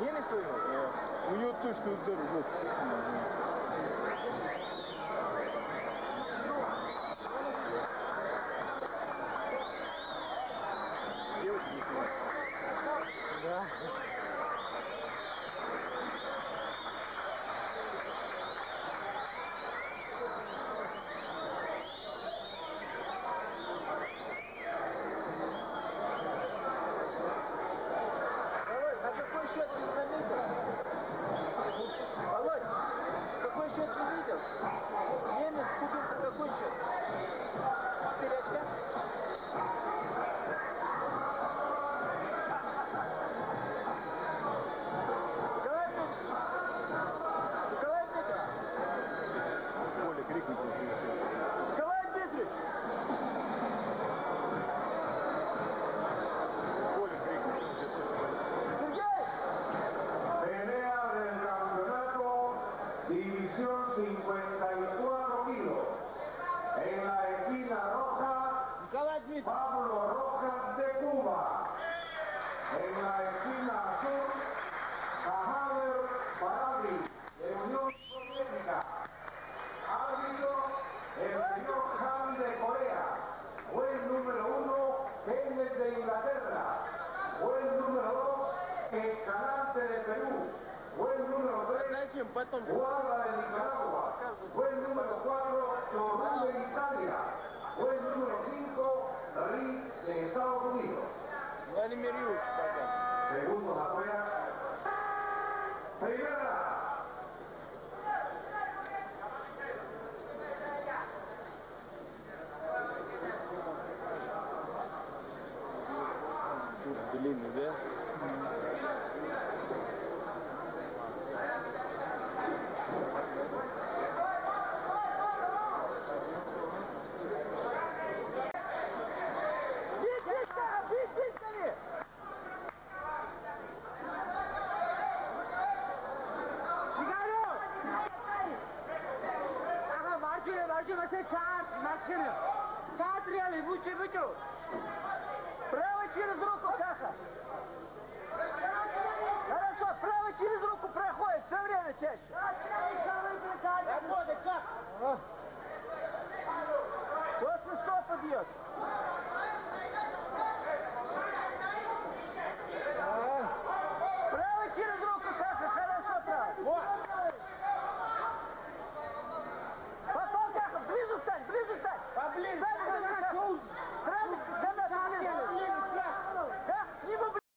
Немец воевал? У него точно удар в Escalante de Perú, buen número 3, Guada de Nicaragua, buen número 4, Torrón de Italia, buen número 5, Riz de Estados Unidos. Segundo la rueda. Primera. здесь, да, здесь, здесь, скорее! Фигаро! Ага, маршине, маршине, все чат, маршине. Чат реально, лучше вытю. Право через руку,